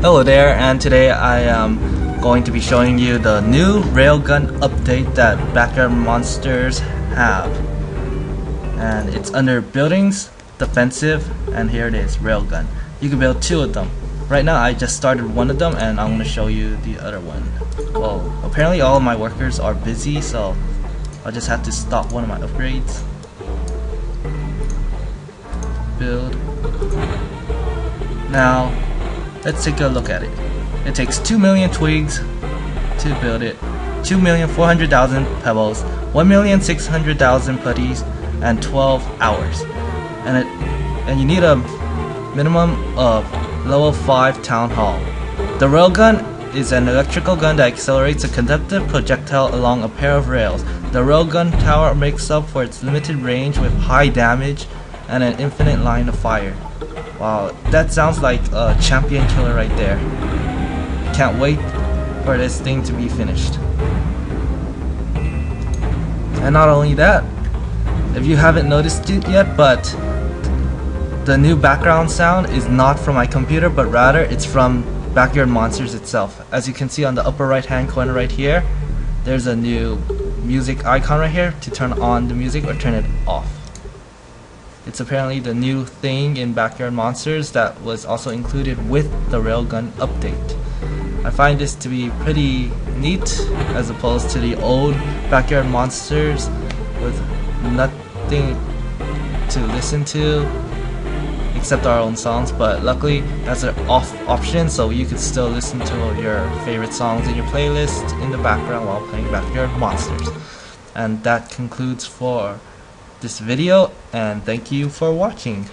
Hello there, and today I am going to be showing you the new Railgun update that Backyard Monsters have. And it's under Buildings, Defensive, and here it is, Railgun. You can build two of them. Right now I just started one of them and I'm going to show you the other one. Well, apparently all of my workers are busy, so I'll just have to stop one of my upgrades. Build. Now, Let's take a look at it. It takes 2 million twigs to build it, 2,400,000 pebbles, 1,600,000 putties, and 12 hours. And it and you need a minimum of level 5 town hall. The railgun is an electrical gun that accelerates a conductive projectile along a pair of rails. The railgun tower makes up for its limited range with high damage and an infinite line of fire. Wow, that sounds like a champion killer right there. Can't wait for this thing to be finished. And not only that, if you haven't noticed it yet, but the new background sound is not from my computer, but rather it's from Backyard Monsters itself. As you can see on the upper right hand corner right here, there's a new music icon right here to turn on the music or turn it off. It's apparently the new thing in Backyard Monsters that was also included with the Railgun update. I find this to be pretty neat as opposed to the old Backyard Monsters with nothing to listen to except our own songs but luckily that's an off option so you could still listen to your favorite songs in your playlist in the background while playing Backyard Monsters. And that concludes for this video and thank you for watching.